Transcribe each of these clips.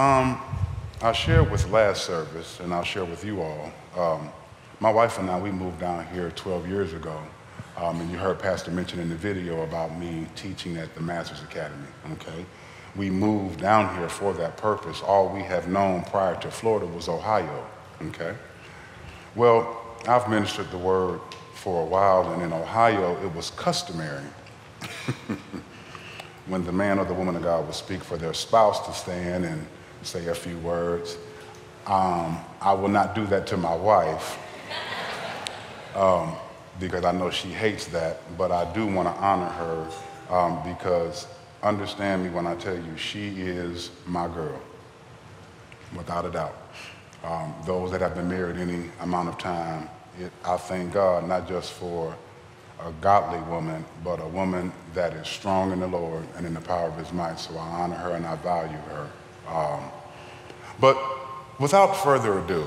Um, I shared with last service, and I'll share with you all. Um, my wife and I, we moved down here 12 years ago. Um, and you heard Pastor mention in the video about me teaching at the Masters Academy, okay? We moved down here for that purpose. All we have known prior to Florida was Ohio, okay? Well, I've ministered the word for a while, and in Ohio, it was customary when the man or the woman of God would speak for their spouse to stand and say a few words. Um, I will not do that to my wife um, because I know she hates that, but I do want to honor her um, because understand me when I tell you she is my girl, without a doubt. Um, those that have been married any amount of time, it, I thank God not just for a godly woman, but a woman that is strong in the Lord and in the power of his might. So I honor her and I value her. Um, but without further ado,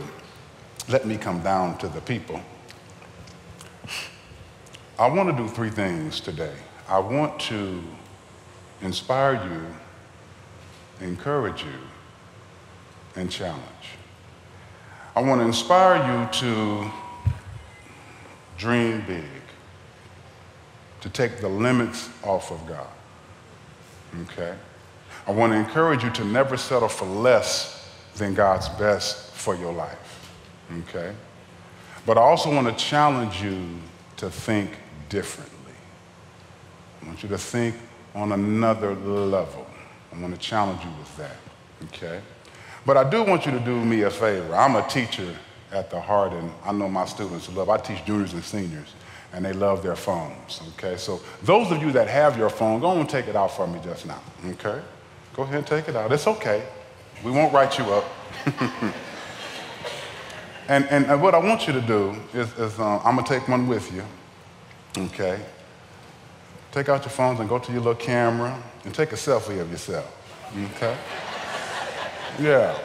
let me come down to the people. I want to do three things today. I want to inspire you, encourage you, and challenge. I want to inspire you to dream big, to take the limits off of God. Okay? I want to encourage you to never settle for less than God's best for your life. Okay? But I also want to challenge you to think differently. I want you to think on another level. I want to challenge you with that. Okay? But I do want you to do me a favor. I'm a teacher at the heart, and I know my students love. I teach juniors and seniors, and they love their phones. Okay, so those of you that have your phone, go and take it out for me just now. Okay, go ahead and take it out. It's okay. We won't write you up. and, and, and, what I want you to do is, is um, I'm gonna take one with you. Okay. Take out your phones and go to your little camera and take a selfie of yourself. Okay. Yeah,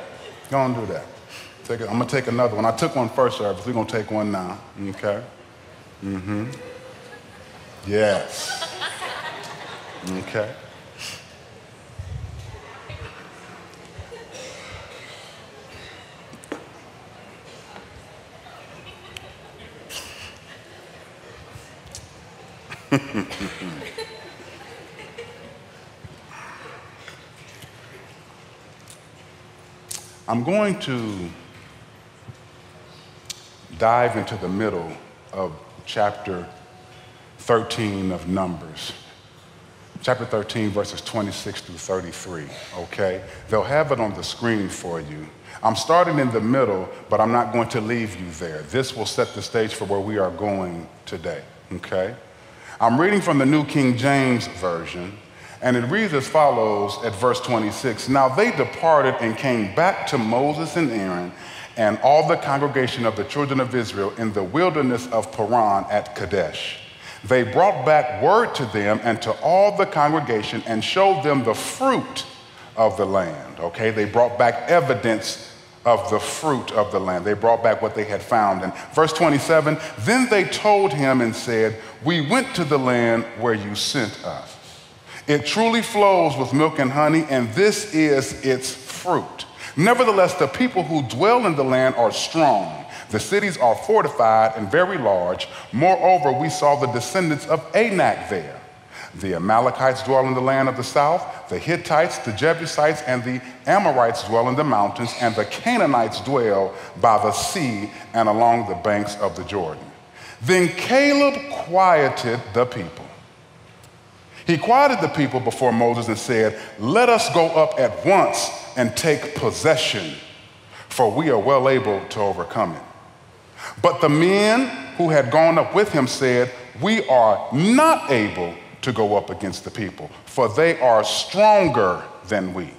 go and do that. Take it, I'm gonna take another one. I took one first service. We're gonna take one now. Okay. Mm-hmm. Yes. Okay. I'm going to dive into the middle of chapter 13 of Numbers. Chapter 13, verses 26 through 33, okay? They'll have it on the screen for you. I'm starting in the middle, but I'm not going to leave you there. This will set the stage for where we are going today, okay? I'm reading from the New King James Version, and it reads as follows at verse 26 Now they departed and came back to Moses and Aaron and all the congregation of the children of Israel in the wilderness of Paran at Kadesh. They brought back word to them and to all the congregation and showed them the fruit of the land. Okay, they brought back evidence of the fruit of the land. They brought back what they had found. And verse 27 then they told him and said, We went to the land where you sent us. It truly flows with milk and honey, and this is its fruit. Nevertheless, the people who dwell in the land are strong. The cities are fortified and very large. Moreover, we saw the descendants of Anak there. The Amalekites dwell in the land of the south, the Hittites, the Jebusites, and the Amorites dwell in the mountains, and the Canaanites dwell by the sea and along the banks of the Jordan. Then Caleb quieted the people he quieted the people before Moses and said, Let us go up at once and take possession, for we are well able to overcome it. But the men who had gone up with him said, We are not able to go up against the people, for they are stronger than we.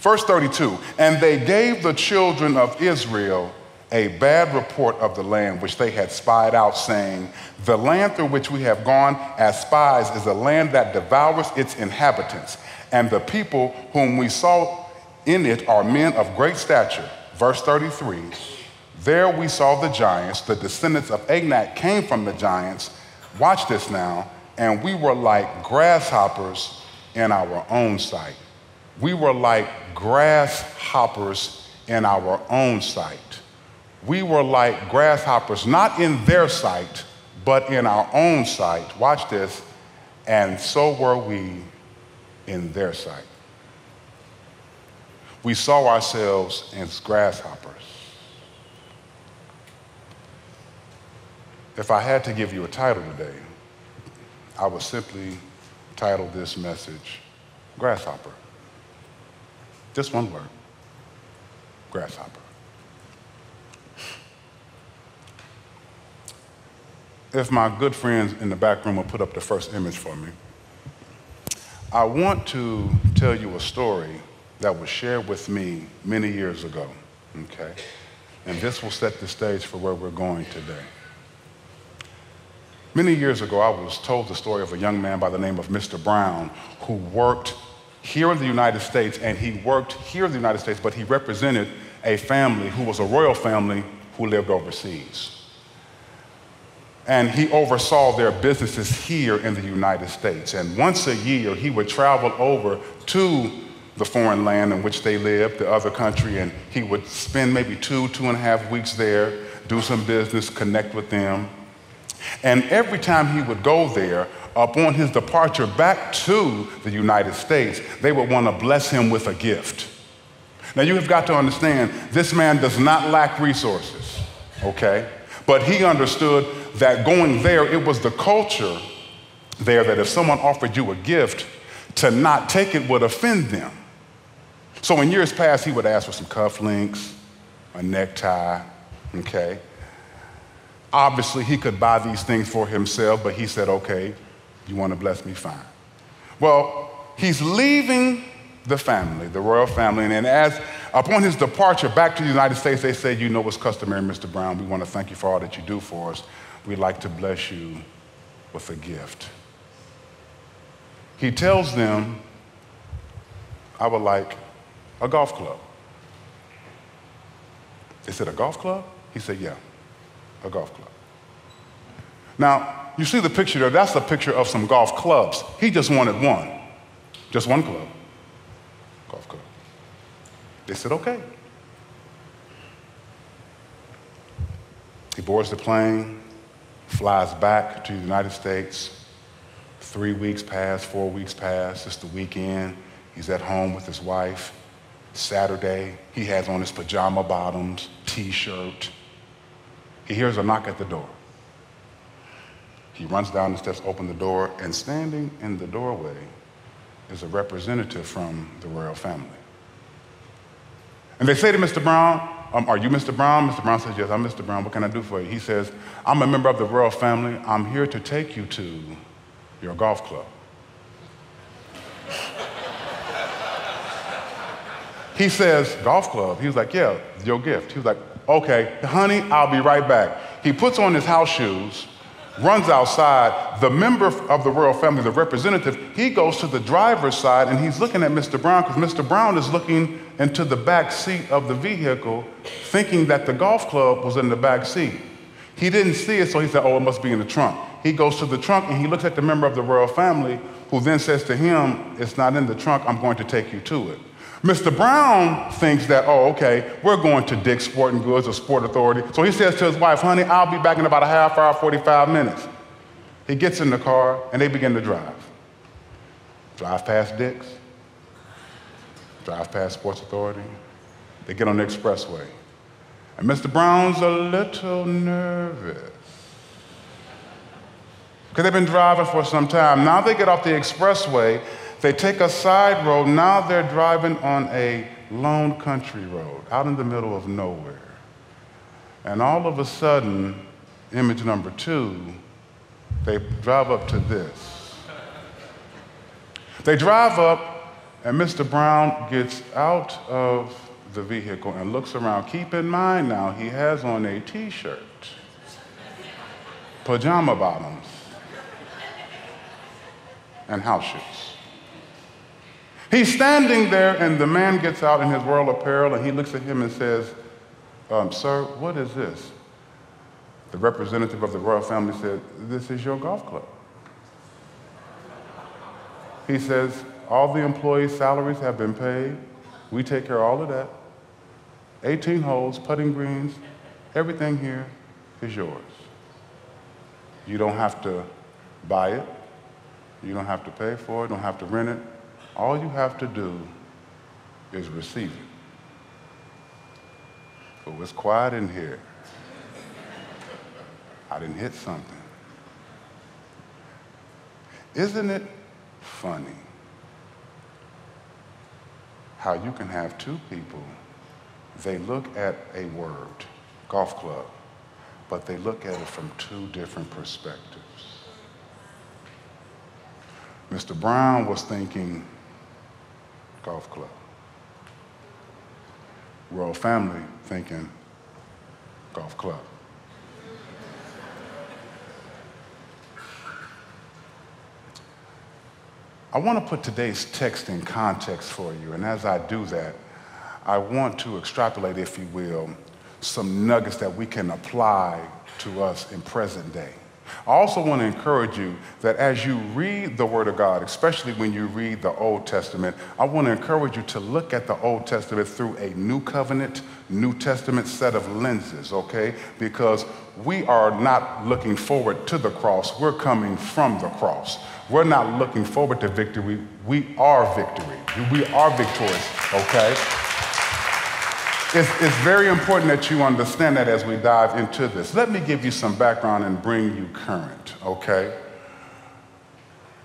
Verse 32 And they gave the children of Israel a bad report of the land which they had spied out, saying, The land through which we have gone as spies is a land that devours its inhabitants, and the people whom we saw in it are men of great stature. Verse 33 There we saw the giants, the descendants of Anak came from the giants. Watch this now, and we were like grasshoppers in our own sight. we were like grasshoppers in our own sight. We were like grasshoppers, not in their sight, but in our own sight. Watch this. And so were we in their sight. We saw ourselves as grasshoppers. If I had to give you a title today, I would simply title this message Grasshopper. Just one word Grasshopper. If my good friends in the back room will put up the first image for me, I want to tell you a story that was shared with me many years ago, okay? And this will set the stage for where we're going today. Many years ago, I was told the story of a young man by the name of Mr. Brown who worked here in the United States, and he worked here in the United States, but he represented a family who was a royal family who lived overseas. And he oversaw their businesses here in the United States. And once a year, he would travel over to the foreign land in which they lived, the other country, and he would spend maybe two, two and a half weeks there, do some business, connect with them. And every time he would go there, upon his departure back to the United States, they would want to bless him with a gift. Now, you have got to understand, this man does not lack resources, okay? But he understood that going there, it was the culture there that if someone offered you a gift, to not take it would offend them. So in years past, he would ask for some cufflinks, a necktie, okay? Obviously, he could buy these things for himself, but he said, okay, you want to bless me? Fine. Well, he's leaving the family, the royal family, and as upon his departure back to the United States, they said, You know what's customary, Mr. Brown. We want to thank you for all that you do for us. We'd like to bless you with a gift. He tells them, I would like a golf club. They said, A golf club? He said, Yeah, a golf club. Now, you see the picture there, that's a picture of some golf clubs. He just wanted one, just one club. Golf club. They said, Okay. He boards the plane, flies back to the United States. Three weeks pass, four weeks pass, it's the weekend. He's at home with his wife. Saturday, he has on his pajama bottoms, t shirt. He hears a knock at the door. He runs down the steps, opens the door, and standing in the doorway is a representative from the royal family. And they say to Mr. Brown, um, Are you Mr. Brown? Mr. Brown says, Yes, I'm Mr. Brown. What can I do for you? He says, I'm a member of the royal family. I'm here to take you to your golf club. he says, Golf club? He was like, Yeah, your gift. He was like, Okay, honey, I'll be right back. He puts on his house shoes runs outside. The member of the royal family, the representative, he goes to the driver's side and he's looking at Mr. Brown because Mr. Brown is looking into the back seat of the vehicle, thinking that the golf club was in the back seat. He didn't see it, so he said, Oh, it must be in the trunk. He goes to the trunk and he looks at the member of the royal family, who then says to him, It's not in the trunk, I'm going to take you to it. Mr. Brown thinks that, oh, okay, we're going to Dick's Sporting Goods or Sport Authority. So he says to his wife, honey, I'll be back in about a half hour, 45 minutes. He gets in the car and they begin to drive. Drive past Dick's, drive past Sports Authority. They get on the expressway. And Mr. Brown's a little nervous because they've been driving for some time. Now they get off the expressway they take a side road. Now they're driving on a lone country road out in the middle of nowhere. And all of a sudden, image number two, they drive up to this. They drive up, and Mr. Brown gets out of the vehicle and looks around. Keep in mind now, he has on a t shirt, pajama bottoms, and house shoes. He's standing there, and the man gets out in his royal apparel, and he looks at him and says, um, Sir, what is this? The representative of the royal family said, This is your golf club. He says, all the employees' salaries have been paid. We take care of all of that. 18 holes, putting greens, everything here is yours. You don't have to buy it. You don't have to pay for it, You don't have to rent it. All you have to do is receive it. But it's quiet in here. I didn't hit something. Isn't it funny how you can have two people, they look at a word, golf club, but they look at it from two different perspectives. Mr. Brown was thinking golf club. Royal family thinking golf club. I want to put today's text in context for you, and as I do that, I want to extrapolate, if you will, some nuggets that we can apply to us in present day. I also want to encourage you that as you read the Word of God, especially when you read the Old Testament, I want to encourage you to look at the Old Testament through a New Covenant, New Testament set of lenses, okay? Because we are not looking forward to the cross, we're coming from the cross. We're not looking forward to victory, we are victory. We are victorious, okay? It's, it's, very important that you understand that as we dive into this. Let me give you some background and bring you current, okay?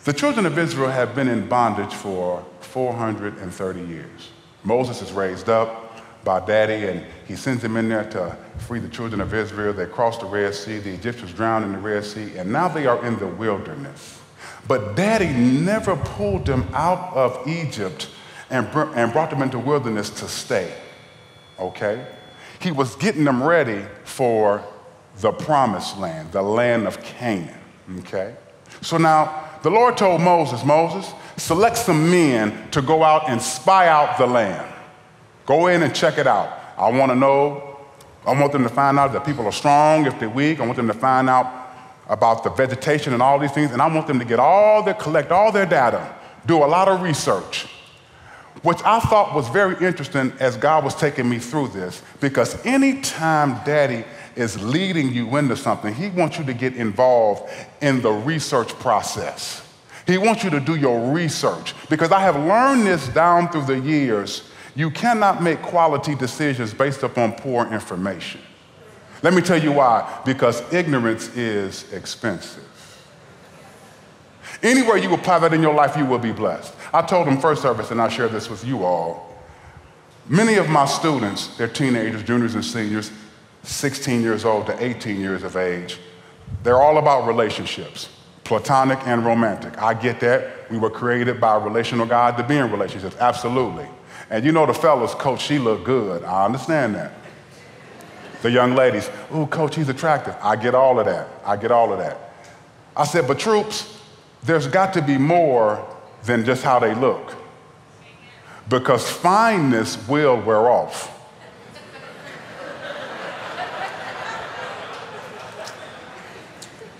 The children of Israel have been in bondage for 430 years. Moses is raised up by daddy, and he sends them in there to free the children of Israel. They cross the Red Sea, the Egyptians drown in the Red Sea, and now they are in the wilderness. But daddy never pulled them out of Egypt and, and brought them into wilderness to stay okay? He was getting them ready for the promised land, the land of Canaan, okay? So now the Lord told Moses, Moses, select some men to go out and spy out the land. Go in and check it out. I want to know, I want them to find out that people are strong, if they're weak. I want them to find out about the vegetation and all these things. And I want them to get all their, collect all their data, do a lot of research which I thought was very interesting as God was taking me through this, because anytime daddy is leading you into something, he wants you to get involved in the research process. He wants you to do your research, because I have learned this down through the years. You cannot make quality decisions based upon poor information. Let me tell you why. Because ignorance is expensive. Anywhere you apply that in your life, you will be blessed. I told them first service, and I share this with you all. Many of my students, they're teenagers, juniors, and seniors, 16 years old to 18 years of age. They're all about relationships, platonic and romantic. I get that. We were created by a relational God to be in relationships, absolutely. And you know the fellas, coach, she look good. I understand that. The young ladies, ooh, coach, he's attractive. I get all of that. I get all of that. I said, but troops, there's got to be more than just how they look. Because fineness will wear off.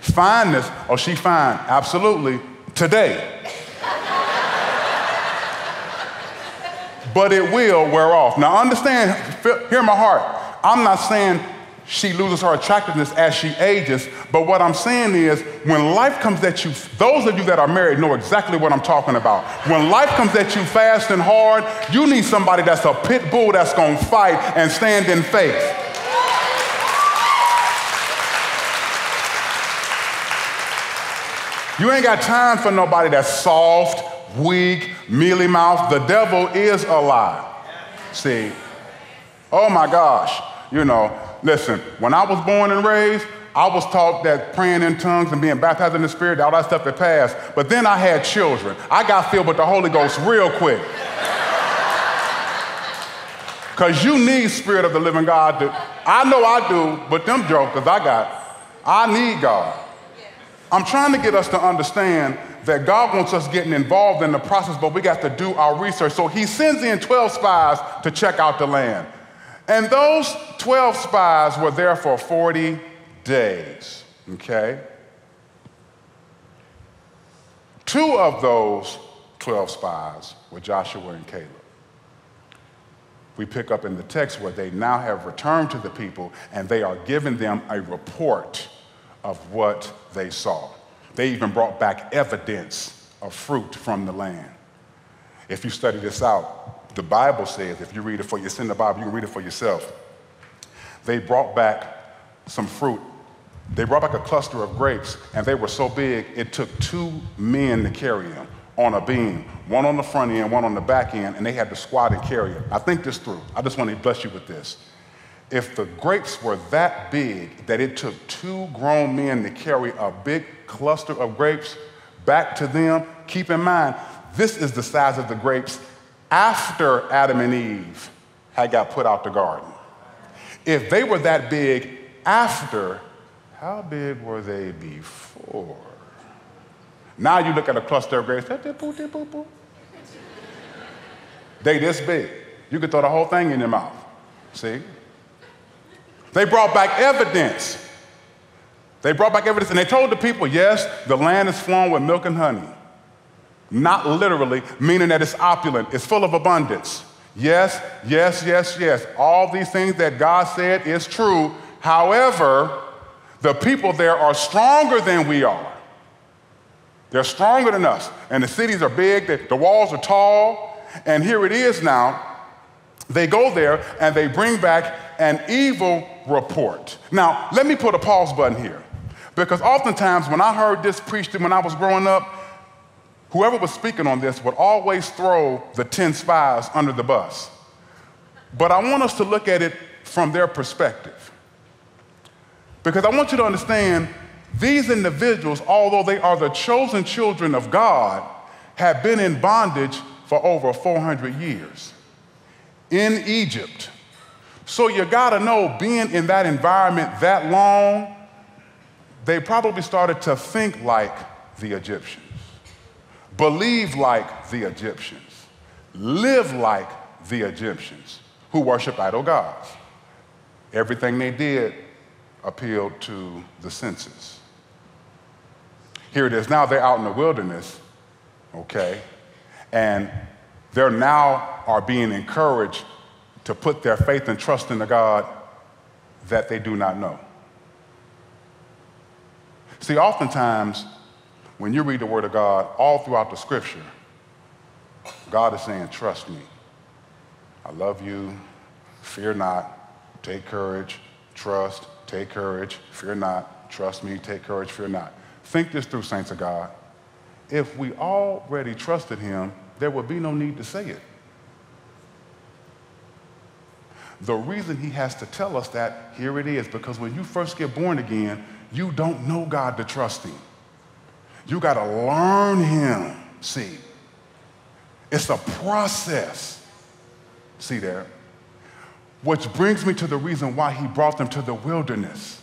Fineness, oh, she fine, absolutely, today. but it will wear off. Now, understand, hear my heart. I'm not saying she loses her attractiveness as she ages. But what I'm saying is, when life comes at you, those of you that are married know exactly what I'm talking about. When life comes at you fast and hard, you need somebody that's a pit bull that's gonna fight and stand in faith. You ain't got time for nobody that's soft, weak, mealy mouthed. The devil is a lie. See, oh my gosh, you know, Listen, when I was born and raised, I was taught that praying in tongues and being baptized in the Spirit, all that stuff had passed. But then I had children. I got filled with the Holy Ghost real quick. Because you need Spirit of the living God. To, I know I do, but them jokers I got, I need God. I'm trying to get us to understand that God wants us getting involved in the process, but we got to do our research. So he sends in 12 spies to check out the land. And those 12 spies were there for 40 days, okay? Two of those 12 spies were Joshua and Caleb. We pick up in the text where they now have returned to the people and they are giving them a report of what they saw. They even brought back evidence of fruit from the land. If you study this out, the Bible says, if you read it for yourself in the Bible, you can read it for yourself. They brought back some fruit. They brought back a cluster of grapes, and they were so big, it took two men to carry them on a beam, one on the front end, one on the back end, and they had to squat and carry it. I think this through. I just want to bless you with this. If the grapes were that big that it took two grown men to carry a big cluster of grapes back to them, keep in mind, this is the size of the grapes after Adam and Eve had got put out the garden. If they were that big after, how big were they before? Now you look at a cluster of grapes, they this big. You could throw the whole thing in your mouth. See? They brought back evidence. They brought back evidence and they told the people, yes, the land is flowing with milk and honey. Not literally, meaning that it's opulent, it's full of abundance. Yes, yes, yes, yes. All these things that God said is true. However, the people there are stronger than we are. They're stronger than us. And the cities are big, the, the walls are tall. And here it is now. They go there and they bring back an evil report. Now, let me put a pause button here. Because oftentimes when I heard this preached when I was growing up, whoever was speaking on this would always throw the 10 spies under the bus. But I want us to look at it from their perspective. Because I want you to understand these individuals, although they are the chosen children of God, have been in bondage for over 400 years in Egypt. So you gotta know, being in that environment that long, they probably started to think like the Egyptians, believe like the Egyptians, live like the Egyptians who worship idol gods. Everything they did appealed to the senses. Here it is now, they're out in the wilderness, okay, and they're now are being encouraged to put their faith and trust in the God that they do not know. See, oftentimes, when you read the Word of God, all throughout the scripture, God is saying, Trust me. I love you. Fear not. Take courage. Trust. Take courage. Fear not. Trust me. Take courage. Fear not. Think this through, saints of God. If we already trusted Him, there would be no need to say it. The reason He has to tell us that, here it is, because when you first get born again, you don't know God to trust Him. You got to learn Him, see. It's a process. See there? Which brings me to the reason why He brought them to the wilderness.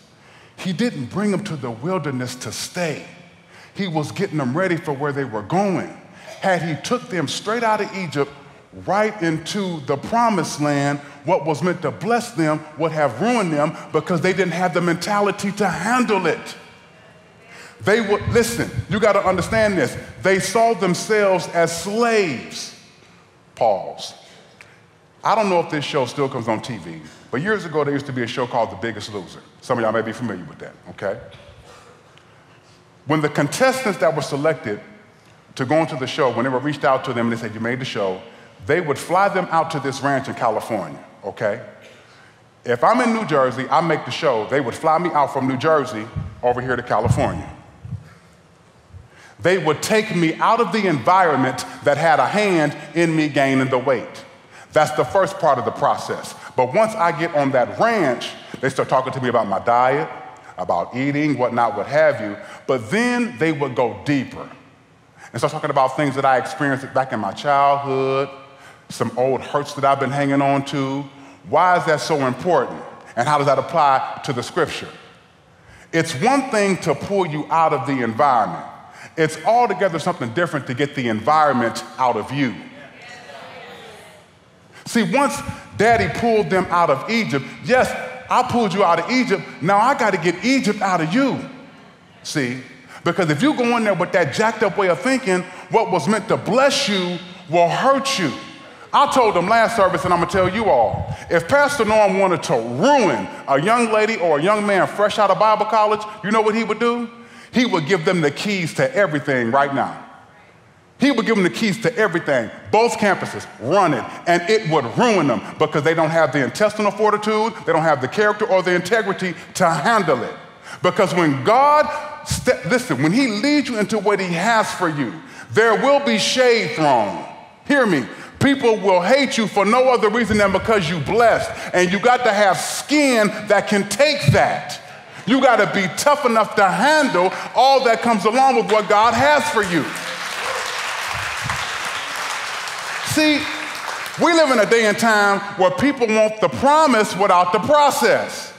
He didn't bring them to the wilderness to stay. He was getting them ready for where they were going. Had he took them straight out of Egypt right into the promised land, what was meant to bless them would have ruined them because they didn't have the mentality to handle it. They would, listen, you got to understand this. They saw themselves as slaves. Pause. I don't know if this show still comes on TV, but years ago there used to be a show called The Biggest Loser. Some of y'all may be familiar with that, okay? When the contestants that were selected to go into the show, when they were reached out to them and they said, You made the show, they would fly them out to this ranch in California, okay? If I'm in New Jersey, I make the show, they would fly me out from New Jersey over here to California. They would take me out of the environment that had a hand in me gaining the weight. That's the first part of the process. But once I get on that ranch, they start talking to me about my diet, about eating, whatnot, what have you. But then they would go deeper and start talking about things that I experienced back in my childhood, some old hurts that I've been hanging on to. Why is that so important? And how does that apply to the scripture? It's one thing to pull you out of the environment. It's altogether something different to get the environment out of you. See, once daddy pulled them out of Egypt, yes, I pulled you out of Egypt. Now I got to get Egypt out of you. See, Because if you go in there with that jacked up way of thinking, what was meant to bless you will hurt you. I told them last service, and I'm gonna tell you all if Pastor Norm wanted to ruin a young lady or a young man fresh out of Bible college, you know what he would do? He would give them the keys to everything right now. He would give them the keys to everything, both campuses, run it, and it would ruin them because they don't have the intestinal fortitude, they don't have the character or the integrity to handle it. Because when God, st- listen, when He leads you into what He has for you, there will be shade thrown. Hear me. People will hate you for no other reason than because you blessed. And you got to have skin that can take that. You got to be tough enough to handle all that comes along with what God has for you. See, we live in a day and time where people want the promise without the process.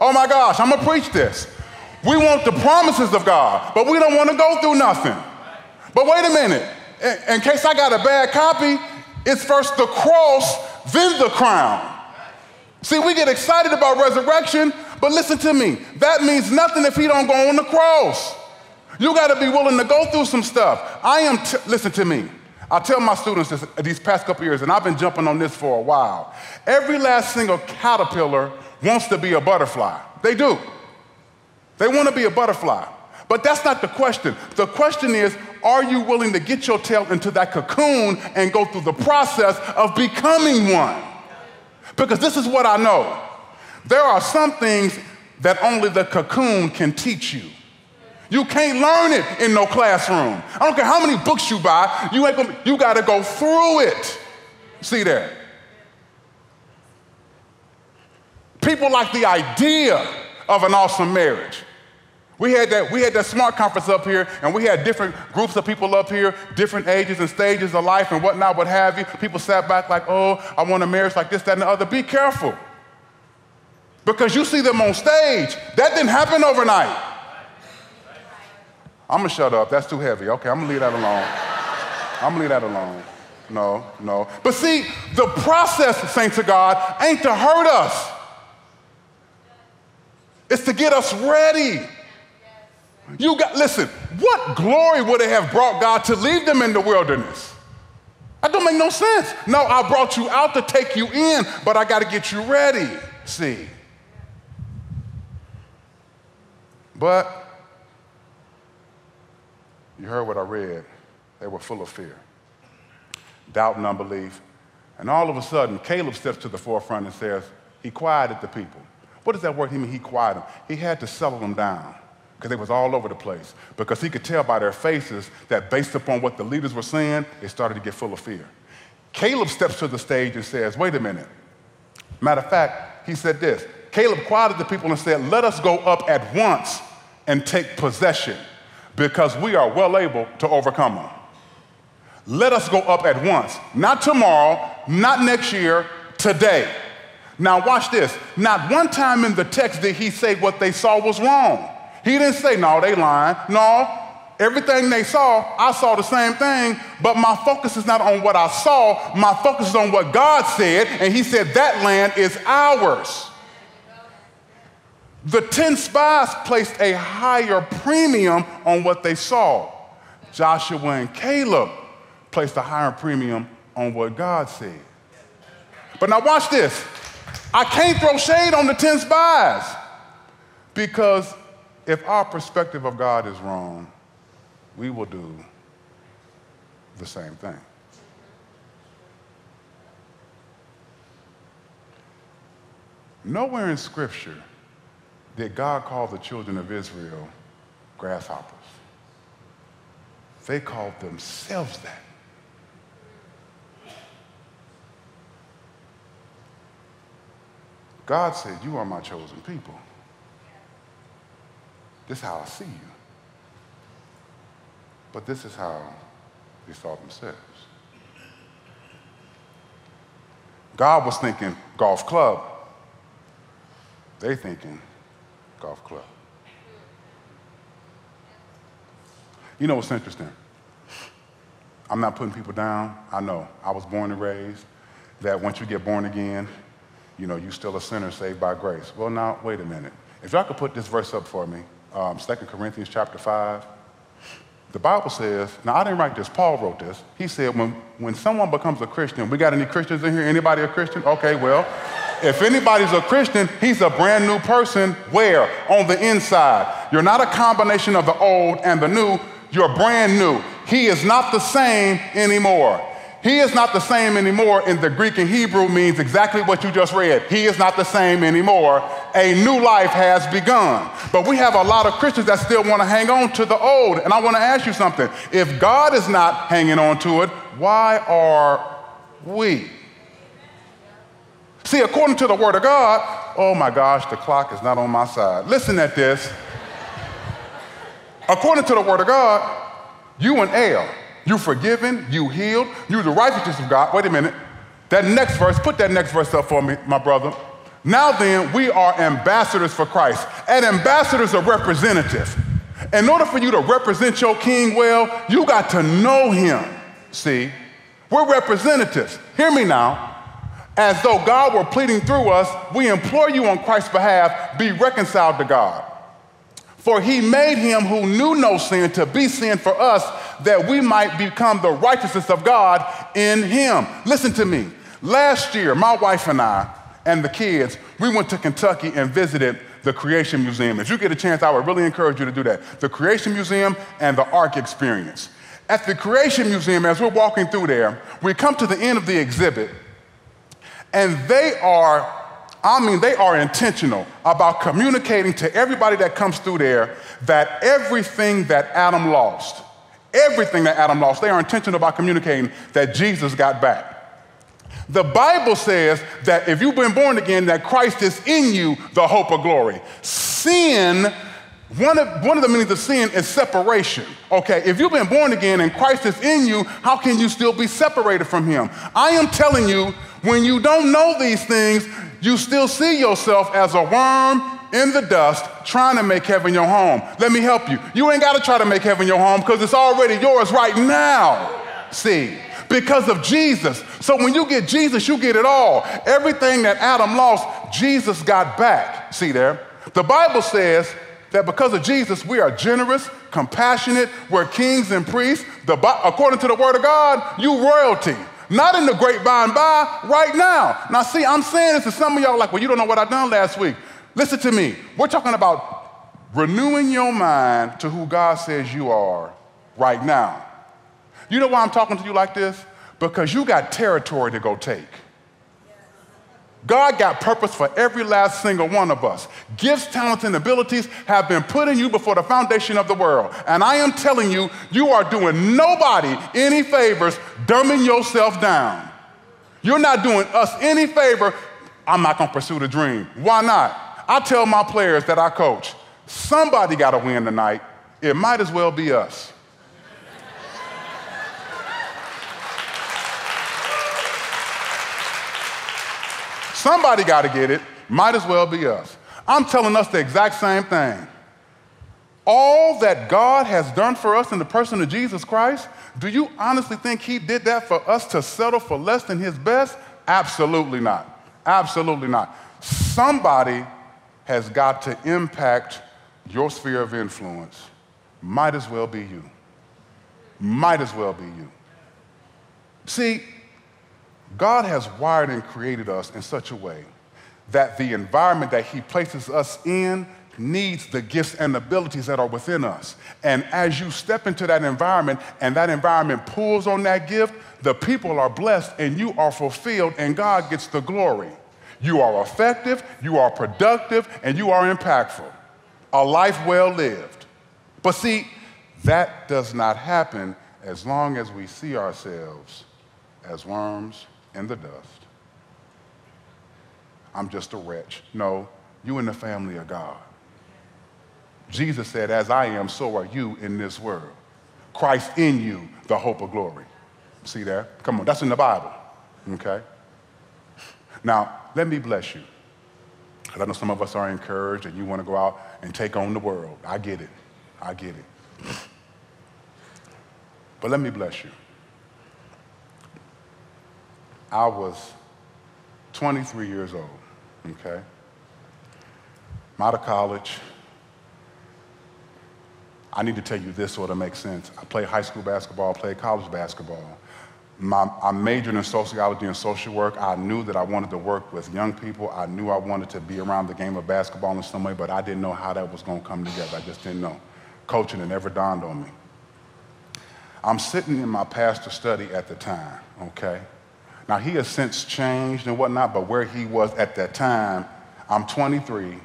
Oh my gosh, I'm gonna preach this. We want the promises of God, but we don't want to go through nothing. But wait a minute, in, in case I got a bad copy, it's first the cross, then the crown. See, we get excited about resurrection, but listen to me. That means nothing if he don't go on the cross. You got to be willing to go through some stuff. I am, t- listen to me. I tell my students this these past couple years, and I've been jumping on this for a while. Every last single caterpillar wants to be a butterfly. They do. They want to be a butterfly. But that's not the question. The question is, are you willing to get your tail into that cocoon and go through the process of becoming one? Because this is what I know. There are some things that only the cocoon can teach you. You can't learn it in no classroom. I don't care how many books you buy, you, ain't gonna, you gotta go through it. See there. People like the idea of an awesome marriage. We had that, we had that smart conference up here, and we had different groups of people up here, different ages and stages of life and whatnot, what have you. People sat back like, oh, I want a marriage like this, that, and the other. Be careful. Because you see them on stage. That didn't happen overnight. I'm gonna shut up. That's too heavy. Okay, I'm gonna leave that alone. I'm gonna leave that alone. No, no. But see, the process, saints of God, ain't to hurt us. It's to get us ready. You got, listen, what glory would it have brought God to leave them in the wilderness? That don't make no sense. No, I brought you out to take you in, but I got to get you ready. See. But you heard what I read. They were full of fear, doubt and unbelief. And all of a sudden, Caleb steps to the forefront and says, He quieted the people. What does that word mean? He quieted them. He had to settle them down because they was all over the place. Because he could tell by their faces that based upon what the leaders were saying, they started to get full of fear. Caleb steps to the stage and says, Wait a minute. Matter of fact, he said this Caleb quieted the people and said, Let us go up at once and take possession because we are well able to overcome them. Let us go up at once, not tomorrow, not next year, today. Now, watch this. Not one time in the text did he say what they saw was wrong. He didn't say, no, they lying. No, everything they saw, I saw the same thing, but my focus is not on what I saw. My focus is on what God said, and He said that land is ours. The 10 spies placed a higher premium on what they saw. Joshua and Caleb placed a higher premium on what God said. But now, watch this. I can't throw shade on the 10 spies because if our perspective of God is wrong, we will do the same thing. Nowhere in Scripture did God call the children of Israel grasshoppers. They called themselves that. God said, You are my chosen people. This is how I see you. But this is how they saw themselves. God was thinking golf club. They thinking golf club. You know what's interesting? I'm not putting people down. I know. I was born and raised that once you get born again, you know, you're still a sinner saved by grace. Well, now, wait a minute. If y'all could put this verse up for me, um, 2 Corinthians chapter 5. The Bible says, now I didn't write this, Paul wrote this. He said, when, when someone becomes a Christian, we got any Christians in here? Anybody a Christian? Okay, well, if anybody's a Christian, he's a brand new person. Where? On the inside. You're not a combination of the old and the new, you're brand new. He is not the same anymore. He is not the same anymore in the Greek and Hebrew means exactly what you just read. He is not the same anymore. A new life has begun. But we have a lot of Christians that still want to hang on to the old. And I want to ask you something. If God is not hanging on to it, why are we? See, according to the Word of God, oh my gosh, the clock is not on my side. Listen at this. according to the Word of God, you and L you forgiven, you healed, you the righteousness of God. Wait a minute. That next verse, put that next verse up for me, my brother. Now then, we are ambassadors for Christ. And ambassadors are representative. In order for you to represent your king well, you got to know him. See? We're representatives. Hear me now. As though God were pleading through us, we implore you on Christ's behalf, be reconciled to God. For he made him who knew no sin to be sin for us, that we might become the righteousness of God in him. Listen to me. Last year, my wife and I and the kids, we went to Kentucky and visited the Creation Museum. If you get a chance, I would really encourage you to do that. The Creation Museum and the Ark Experience. At the Creation Museum, as we're walking through there, we come to the end of the exhibit, and they are I mean, they are intentional about communicating to everybody that comes through there that everything that Adam lost, everything that Adam lost, they are intentional about communicating that Jesus got back. The Bible says that if you've been born again, that Christ is in you, the hope of glory. Sin, one of, one of the meanings of sin is separation. Okay, if you've been born again and Christ is in you, how can you still be separated from him? I am telling you, when you don't know these things, you still see yourself as a worm in the dust trying to make heaven your home. Let me help you. You ain't got to try to make heaven your home because it's already yours right now. See, because of Jesus. So when you get Jesus, you get it all. Everything that Adam lost, Jesus got back. See there? The Bible says that because of Jesus, we are generous, compassionate, we're kings and priests. The, according to the word of God, you royalty. Not in the great by and by, right now. Now, see, I'm saying this to some of y'all like, well, you don't know what I done last week. Listen to me. We're talking about renewing your mind to who God says you are right now. You know why I'm talking to you like this? Because you got territory to go take. God got purpose for every last single one of us. Gifts, talents, and abilities have been put in you before the foundation of the world. And I am telling you, you are doing nobody any favors dumbing yourself down. You're not doing us any favor. I'm not going to pursue the dream. Why not? I tell my players that I coach, somebody got to win tonight. It might as well be us. Somebody got to get it. Might as well be us. I'm telling us the exact same thing. All that God has done for us in the person of Jesus Christ, do you honestly think He did that for us to settle for less than His best? Absolutely not. Absolutely not. Somebody has got to impact your sphere of influence. Might as well be you. Might as well be you. See, God has wired and created us in such a way that the environment that He places us in needs the gifts and abilities that are within us. And as you step into that environment and that environment pulls on that gift, the people are blessed and you are fulfilled and God gets the glory. You are effective, you are productive, and you are impactful. A life well lived. But see, that does not happen as long as we see ourselves as worms in the dust. I'm just a wretch. No, you in the family of God. Jesus said, As I am, so are you in this world. Christ in you, the hope of glory. See there? Come on, that's in the Bible. Okay? Now, let me bless you. Because I know some of us are encouraged and you want to go out and take on the world. I get it. I get it. But let me bless you. I was 23 years old, okay? I'm out of college, I need to tell you this so it'll make sense. I played high school basketball, played college basketball. My, I majored in sociology and social work. I knew that I wanted to work with young people. I knew I wanted to be around the game of basketball in some way, but I didn't know how that was going to come together. I just didn't know. Coaching, it never dawned on me. I'm sitting in my pastor study at the time, okay? Now, he has since changed and whatnot, but where he was at that time, I'm 23.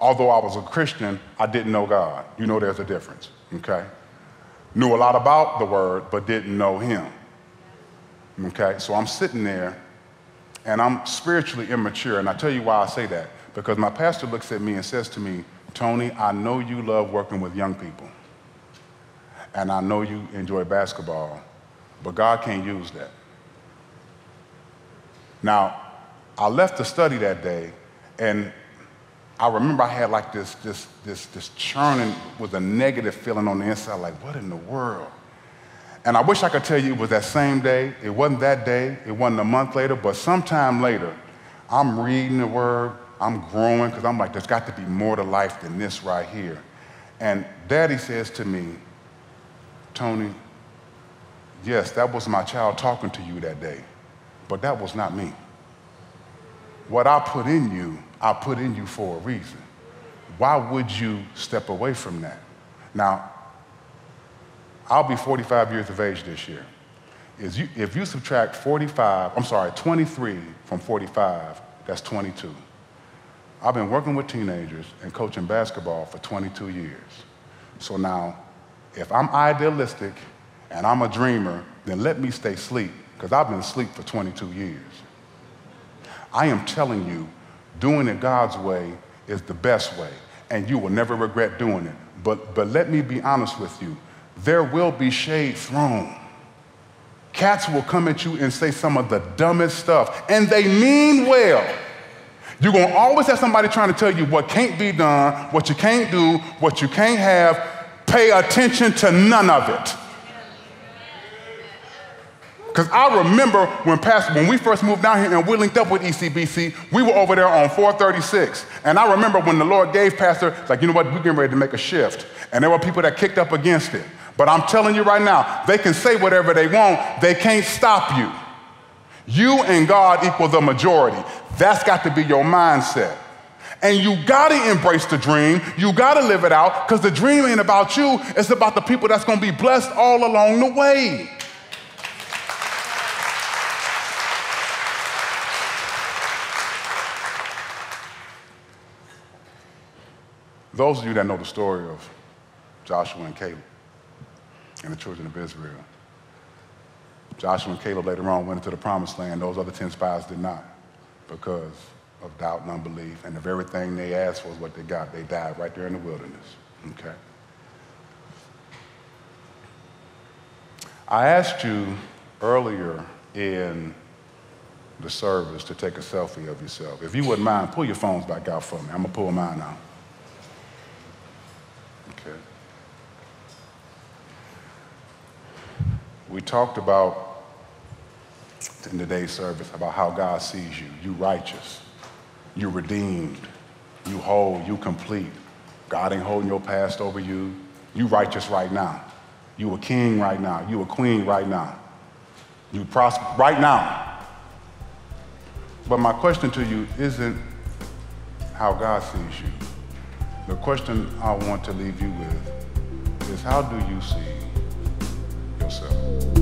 Although I was a Christian, I didn't know God. You know there's a difference, okay? Knew a lot about the word, but didn't know him. Okay, so I'm sitting there and I'm spiritually immature. And I tell you why I say that. Because my pastor looks at me and says to me, Tony, I know you love working with young people. And I know you enjoy basketball, but God can't use that. Now, I left the study that day, and I remember I had like this, this, this, this churning with a negative feeling on the inside, like, what in the world? And I wish I could tell you it was that same day. It wasn't that day. It wasn't a month later, but sometime later, I'm reading the word. I'm growing because I'm like, there's got to be more to life than this right here. And daddy says to me, Tony, yes, that was my child talking to you that day, but that was not me. What I put in you, I put in you for a reason. Why would you step away from that? Now, I'll be 45 years of age this year. You, if you subtract 45, I'm sorry, 23 from 45, that's 22. I've been working with teenagers and coaching basketball for 22 years. So now, if I'm idealistic and I'm a dreamer, then let me stay asleep, because I've been asleep for 22 years. I am telling you, doing it God's way is the best way, and you will never regret doing it. But, but let me be honest with you there will be shade thrown. Cats will come at you and say some of the dumbest stuff, and they mean well. You're gonna always have somebody trying to tell you what can't be done, what you can't do, what you can't have. Pay attention to none of it. Because I remember when when we first moved down here and we linked up with ECBC, we were over there on 436. And I remember when the Lord gave Pastor, like, you know what, we're getting ready to make a shift. And there were people that kicked up against it. But I'm telling you right now, they can say whatever they want, they can't stop you. You and God equal the majority. That's got to be your mindset. And you gotta embrace the dream. You gotta live it out because the dream ain't about you, it's about the people that's gonna be blessed all along the way. Those of you that know the story of Joshua and Caleb, and the children of Israel. Joshua and Caleb later on went into the promised land. Those other 10 spies did not because of doubt and unbelief. And the very thing they asked for was what they got. They died right there in the wilderness. Okay? I asked you earlier in the service to take a selfie of yourself. If you wouldn't mind, pull your phones back out for me. I'm going to pull mine out. We talked about in today's service about how God sees you. You righteous, you redeemed, you whole, you complete. God ain't holding your past over you. You righteous right now. You a king right now. You a queen right now. You prosper right now. But my question to you isn't how God sees you. The question I want to leave you with is how do you see yourself?